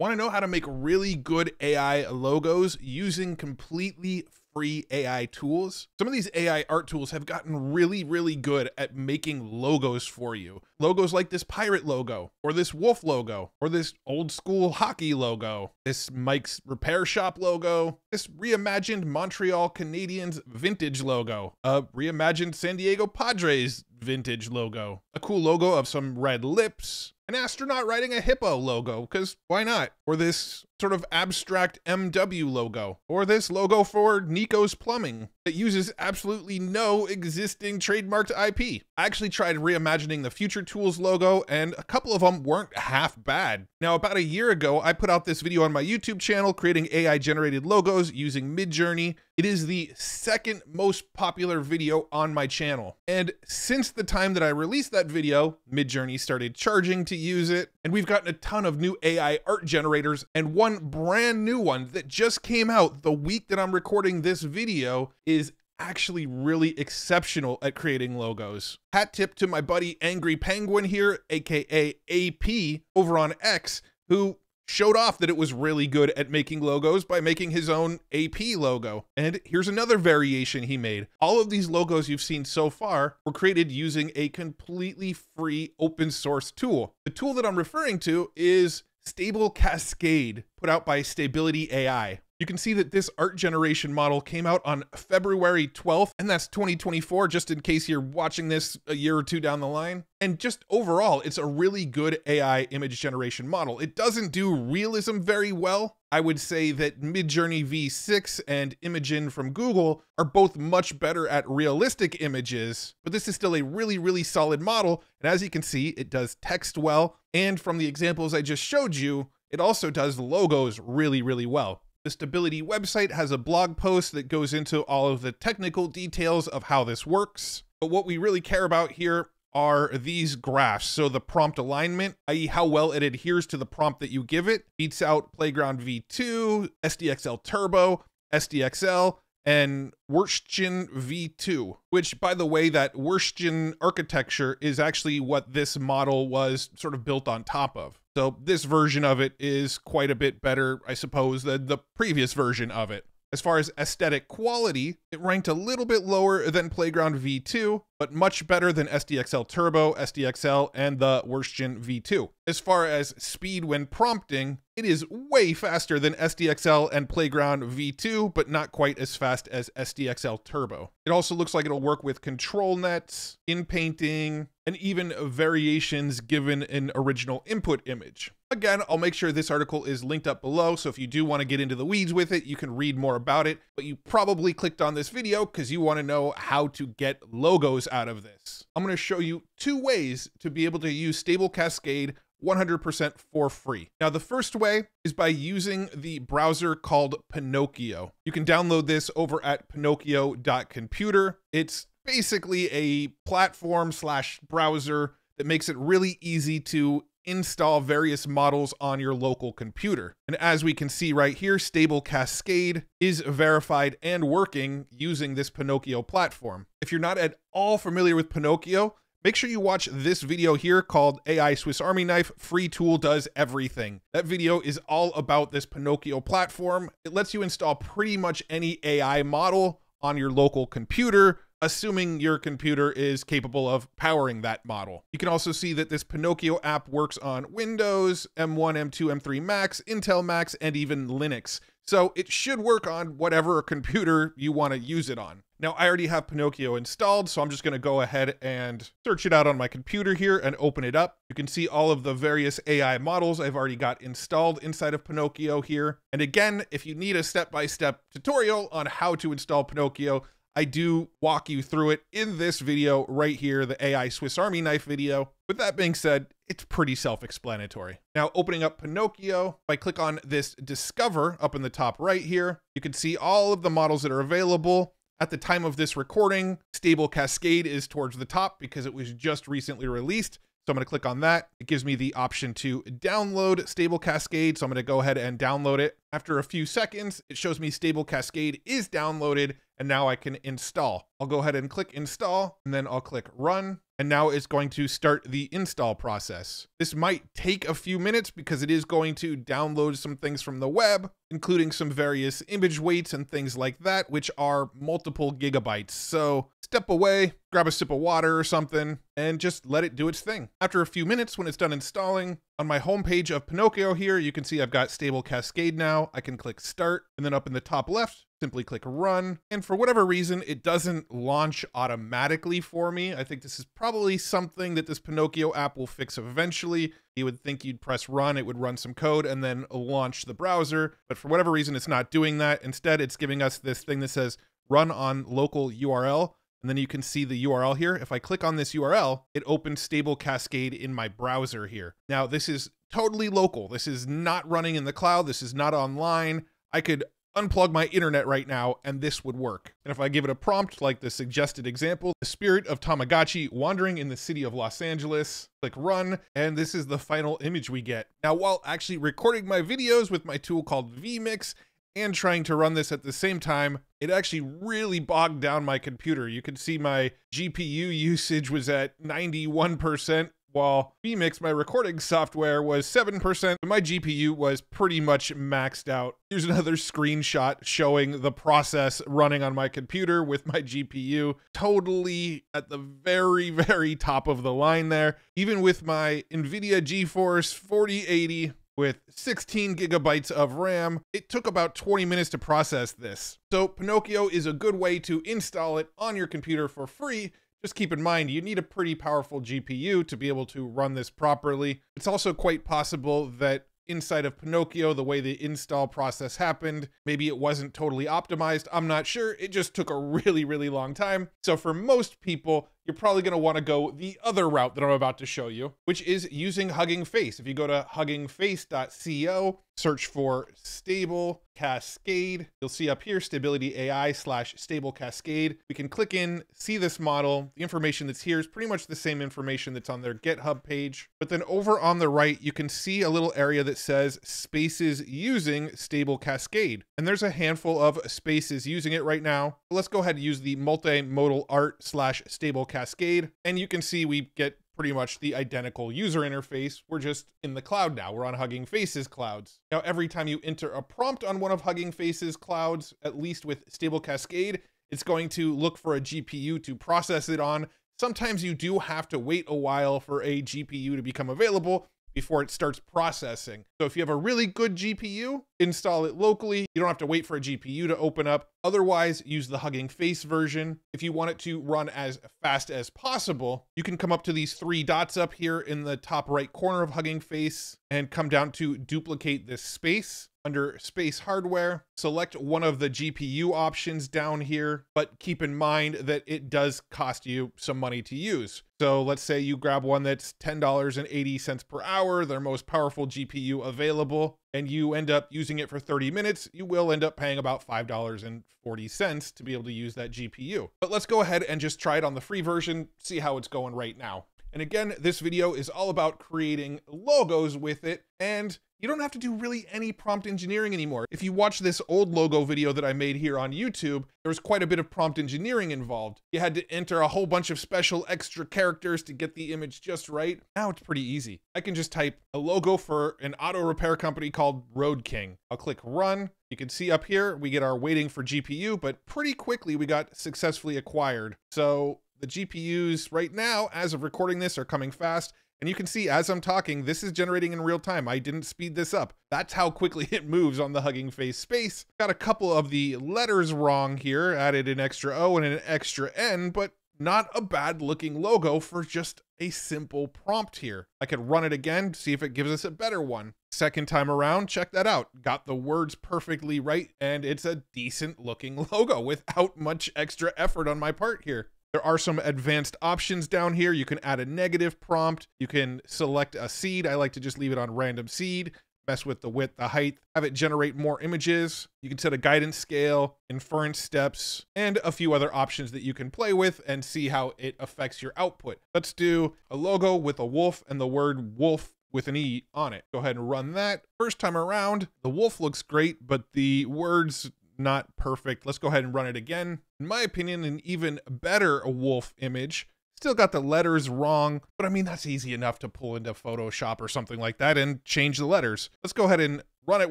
Want to know how to make really good AI logos using completely free AI tools. Some of these AI art tools have gotten really, really good at making logos for you. Logos like this pirate logo, or this wolf logo, or this old school hockey logo, this Mike's Repair Shop logo, this reimagined Montreal Canadiens vintage logo, a reimagined San Diego Padres vintage logo, a cool logo of some red lips, an astronaut riding a hippo logo, because why not? Or this sort of abstract MW logo, or this logo for Nico's Plumbing that uses absolutely no existing trademarked IP. I actually tried reimagining the Future Tools logo, and a couple of them weren't half bad. Now, about a year ago, I put out this video on my YouTube channel creating AI generated logos using Midjourney. It is the second most popular video on my channel. And since the time that I released that video, Midjourney started charging to use it, and we've gotten a ton of new AI art generators, and one brand new one that just came out the week that I'm recording this video is actually really exceptional at creating logos. Hat tip to my buddy Angry Penguin here, aka AP, over on X, who showed off that it was really good at making logos by making his own AP logo. And here's another variation he made. All of these logos you've seen so far were created using a completely free open source tool. The tool that I'm referring to is Stable Cascade, put out by Stability AI. You can see that this art generation model came out on February 12th, and that's 2024, just in case you're watching this a year or two down the line. And just overall, it's a really good AI image generation model. It doesn't do realism very well. I would say that Midjourney V6 and Imagen from Google are both much better at realistic images, but this is still a really, really solid model. And as you can see, it does text well. And from the examples I just showed you, it also does logos really, really well. The Stability website has a blog post that goes into all of the technical details of how this works. But what we really care about here are these graphs. So the prompt alignment, i.e. how well it adheres to the prompt that you give it, beats out Playground V2, SDXL Turbo, SDXL, and Wurstchen V2, which by the way, that Wurstchen architecture is actually what this model was sort of built on top of. So this version of it is quite a bit better, I suppose, than the previous version of it. As far as aesthetic quality, it ranked a little bit lower than Playground V2, but much better than SDXL Turbo, SDXL, and the Wurstchen V2. As far as speed when prompting, it is way faster than SDXL and Playground V2, but not quite as fast as SDXL Turbo. It also looks like it'll work with control nets, in painting, and even variations given an original input image. Again, I'll make sure this article is linked up below, so if you do want to get into the weeds with it, you can read more about it, but you probably clicked on this video because you want to know how to get logos out of this. I'm going to show you two ways to be able to use Stable Cascade 100% for free. Now, the first way is by using the browser called Pinokio. You can download this over at pinokio.computer. It's basically a platform slash browser that makes it really easy to install various models on your local computer. And as we can see right here, Stable Cascade is verified and working using this Pinokio platform. If you're not at all familiar with Pinokio, Make sure you watch this video here called AI Swiss Army Knife Free Tool Does Everything. That video is all about this Pinokio platform. It lets you install pretty much any AI model on your local computer, assuming your computer is capable of powering that model. You can also see that this Pinokio app works on Windows, M1, M2, M3 Macs, Intel Macs, and even Linux. So it should work on whatever computer you want to use it on. Now I already have Pinokio installed, so I'm just gonna go ahead and search it out on my computer here and open it up. You can see all of the various AI models I've already got installed inside of Pinokio here. And again, if you need a step-by-step -step tutorial on how to install Pinokio, I do walk you through it in this video right here, the AI Swiss Army knife video. With that being said, it's pretty self-explanatory. Now, opening up Pinokio, if I click on this Discover up in the top right here, you can see all of the models that are available. At the time of this recording, Stable Cascade is towards the top because it was just recently released. So I'm going to click on that. It gives me the option to download Stable Cascade. So I'm going to go ahead and download it. After a few seconds, it shows me Stable Cascade is downloaded and now I can install. I'll go ahead and click install and then I'll click run and now it's going to start the install process. This might take a few minutes because it is going to download some things from the web, including some various image weights and things like that, which are multiple gigabytes. So step away, grab a sip of water or something, and just let it do its thing. After a few minutes, when it's done installing, on my homepage of Pinokio here, you can see I've got stable cascade now. I can click start, and then up in the top left, simply click run. And for whatever reason, it doesn't launch automatically for me. I think this is probably something that this Pinokio app will fix eventually. You would think you'd press run, it would run some code and then launch the browser. But for whatever reason, it's not doing that. Instead, it's giving us this thing that says run on local URL. And then you can see the URL here. If I click on this URL, it opens Stable Cascade in my browser here. Now, this is totally local. This is not running in the cloud. This is not online. I could unplug my internet right now and this would work. And if I give it a prompt like the suggested example, the spirit of Tamagotchi wandering in the city of Los Angeles, click run, and this is the final image we get. Now, while actually recording my videos with my tool called vMix, and trying to run this at the same time, it actually really bogged down my computer. You can see my GPU usage was at 91%, while vMix, my recording software, was 7%, my GPU was pretty much maxed out. Here's another screenshot showing the process running on my computer with my GPU totally at the very, very top of the line there. Even with my NVIDIA GeForce 4080 with 16 gigabytes of RAM. It took about 20 minutes to process this. So Pinokio is a good way to install it on your computer for free just keep in mind, you need a pretty powerful GPU to be able to run this properly. It's also quite possible that inside of Pinokio, the way the install process happened, maybe it wasn't totally optimized. I'm not sure. It just took a really, really long time. So for most people, you're probably going to want to go the other route that I'm about to show you, which is using Hugging Face. If you go to huggingface.co, search for stable cascade, you'll see up here stability AI slash stable cascade. We can click in, see this model. The information that's here is pretty much the same information that's on their GitHub page. But then over on the right, you can see a little area that says spaces using stable cascade. And there's a handful of spaces using it right now. Let's go ahead and use the multimodal art slash stable cascade. And you can see we get pretty much the identical user interface. We're just in the cloud now. We're on Hugging Faces clouds. Now, every time you enter a prompt on one of Hugging Faces clouds, at least with Stable Cascade, it's going to look for a GPU to process it on. Sometimes you do have to wait a while for a GPU to become available, before it starts processing. So if you have a really good GPU, install it locally. You don't have to wait for a GPU to open up. Otherwise, use the Hugging Face version. If you want it to run as fast as possible, you can come up to these three dots up here in the top right corner of Hugging Face and come down to duplicate this space. Under space hardware, select one of the GPU options down here, but keep in mind that it does cost you some money to use. So let's say you grab one that's $10.80 per hour, their most powerful GPU available, and you end up using it for 30 minutes, you will end up paying about $5.40 to be able to use that GPU. But let's go ahead and just try it on the free version, see how it's going right now. And again, this video is all about creating logos with it, and you don't have to do really any prompt engineering anymore. If you watch this old logo video that I made here on YouTube, there was quite a bit of prompt engineering involved. You had to enter a whole bunch of special extra characters to get the image just right. Now it's pretty easy. I can just type a logo for an auto repair company called Road King. I'll click run. You can see up here, we get our waiting for GPU, but pretty quickly we got successfully acquired. So the GPUs right now, as of recording this, are coming fast. And you can see as I'm talking, this is generating in real time. I didn't speed this up. That's how quickly it moves on the Hugging Face space. Got a couple of the letters wrong here, added an extra O and an extra N, but not a bad looking logo for just a simple prompt here. I could run it again, see if it gives us a better one. Second time around, check that out. Got the words perfectly right, and it's a decent looking logo without much extra effort on my part here. There are some advanced options down here. You can add a negative prompt. You can select a seed. I like to just leave it on random seed, mess with the width, the height, have it generate more images. You can set a guidance scale, inference steps, and a few other options that you can play with and see how it affects your output. Let's do a logo with a wolf and the word wolf with an E on it. Go ahead and run that. First time around, the wolf looks great, but the words not perfect. Let's go ahead and run it again. In my opinion, an even better wolf image Still got the letters wrong, but I mean, that's easy enough to pull into Photoshop or something like that and change the letters. Let's go ahead and Run it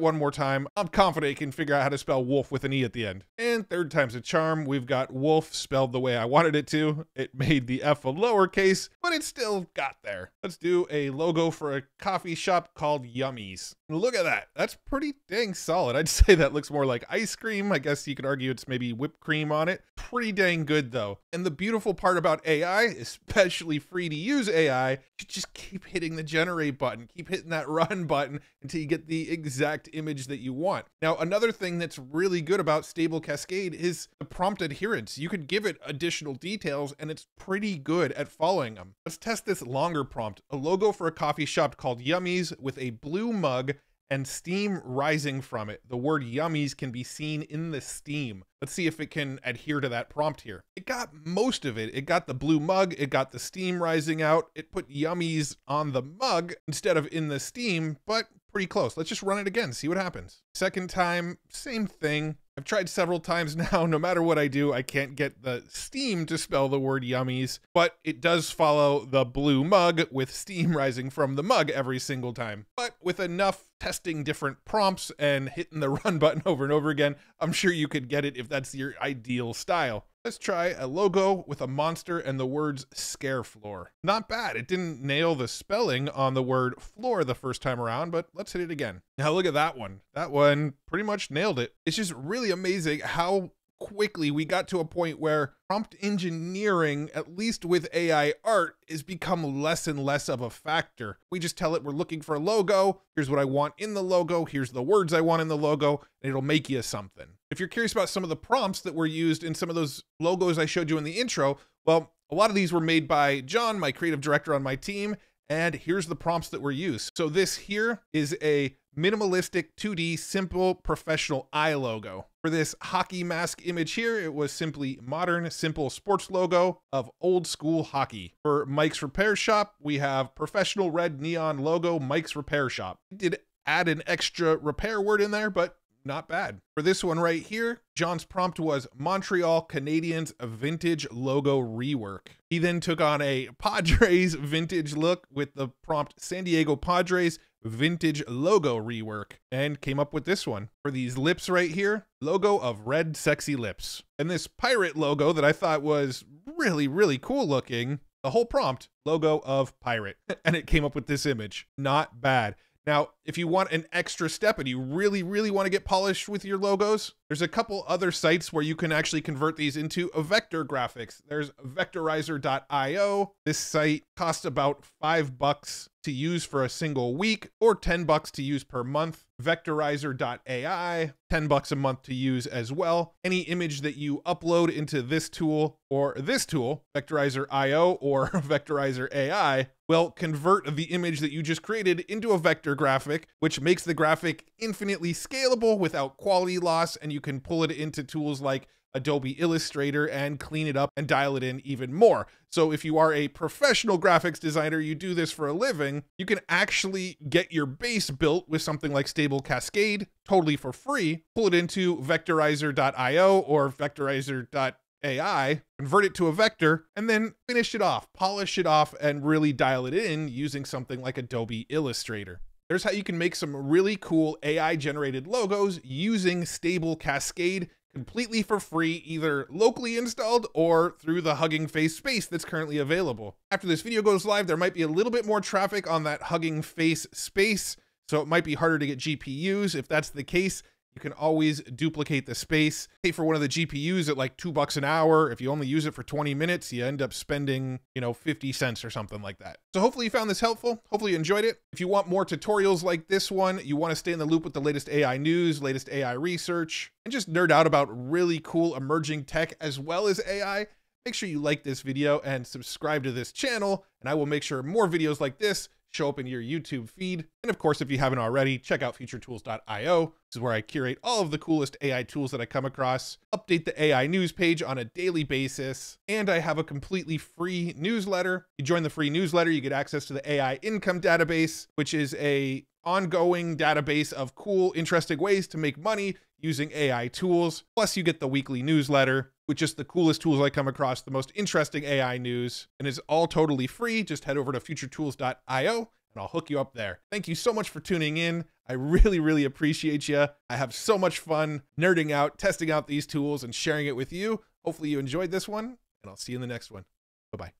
one more time. I'm confident you can figure out how to spell wolf with an E at the end. And third time's a charm. We've got wolf spelled the way I wanted it to. It made the F a lowercase, but it still got there. Let's do a logo for a coffee shop called Yummies. Look at that. That's pretty dang solid. I'd say that looks more like ice cream. I guess you could argue it's maybe whipped cream on it. Pretty dang good though. And the beautiful part about AI, especially free to use AI, you just keep hitting the generate button, keep hitting that run button until you get the exact image that you want. Now, another thing that's really good about Stable Cascade is the prompt adherence. You could give it additional details and it's pretty good at following them. Let's test this longer prompt. A logo for a coffee shop called Yummies with a blue mug and steam rising from it. The word yummies can be seen in the steam. Let's see if it can adhere to that prompt here. It got most of it. It got the blue mug, it got the steam rising out, it put yummies on the mug instead of in the steam, but pretty close. Let's just run it again, see what happens. Second time, same thing. I've tried several times now. No matter what I do, I can't get the steam to spell the word yummies, but it does follow the blue mug with steam rising from the mug every single time. But with enough testing different prompts and hitting the run button over and over again, I'm sure you could get it if that's your ideal style. Let's try a logo with a monster and the words scare floor. Not bad. It didn't nail the spelling on the word floor the first time around, but let's hit it again. Now look at that one. That one pretty much nailed it. It's just really amazing how quickly we got to a point where prompt engineering, at least with AI art, is become less and less of a factor. We just tell it we're looking for a logo. Here's what I want in the logo. Here's the words I want in the logo, and it'll make you something. If you're curious about some of the prompts that were used in some of those logos I showed you in the intro, well, a lot of these were made by John, my creative director on my team, and here's the prompts that were used. So this here is a minimalistic 2D simple professional eye logo. For this hockey mask image here, it was simply modern, simple sports logo of old school hockey. For Mike's Repair Shop, we have professional red neon logo Mike's Repair Shop. did add an extra repair word in there, but not bad. For this one right here, John's prompt was Montreal Canadiens vintage logo rework. He then took on a Padres vintage look with the prompt San Diego Padres vintage logo rework and came up with this one. For these lips right here logo of red sexy lips. And this pirate logo that i thought was really really cool looking the whole prompt logo of pirate. And it came up with this image. Not bad. Now, if you want an extra step and you really, really want to get polished with your logos, there's a couple other sites where you can actually convert these into a vector graphics. There's vectorizer.io. This site costs about five bucks to use for a single week or 10 bucks to use per month. Vectorizer.ai, 10 bucks a month to use as well. Any image that you upload into this tool or this tool, Vectorizer.io or Vectorizer AI, will convert the image that you just created into a vector graphic, which makes the graphic infinitely scalable without quality loss. And you can pull it into tools like Adobe Illustrator and clean it up and dial it in even more. So if you are a professional graphics designer, you do this for a living, you can actually get your base built with something like Stable Cascade totally for free, pull it into vectorizer.io or vectorizer.ai, convert it to a vector, and then finish it off, polish it off, and really dial it in using something like Adobe Illustrator. There's how you can make some really cool AI generated logos using Stable Cascade completely for free, either locally installed or through the Hugging Face space that's currently available. After this video goes live, there might be a little bit more traffic on that Hugging Face space, so it might be harder to get GPUs. If that's the case, you can always duplicate the space. Pay for one of the GPUs at like two bucks an hour. If you only use it for 20 minutes, you end up spending, you know, 50 cents or something like that. So hopefully you found this helpful. Hopefully you enjoyed it. If you want more tutorials like this one, you want to stay in the loop with the latest AI news, latest AI research, and just nerd out about really cool emerging tech as well as AI, make sure you like this video and subscribe to this channel, and I will make sure more videos like this show up in your YouTube feed. And of course, if you haven't already, check out futuretools.io. This is where I curate all of the coolest AI tools that I come across, update the AI news page on a daily basis, and I have a completely free newsletter. You join the free newsletter, you get access to the AI income database, which is a ongoing database of cool, interesting ways to make money using AI tools. Plus, you get the weekly newsletter with just the coolest tools I come across, the most interesting AI news, and it's all totally free. Just head over to futuretools.io and I'll hook you up there. Thank you so much for tuning in. I really, really appreciate you. I have so much fun nerding out, testing out these tools, and sharing it with you. Hopefully, you enjoyed this one, and I'll see you in the next one. Bye bye.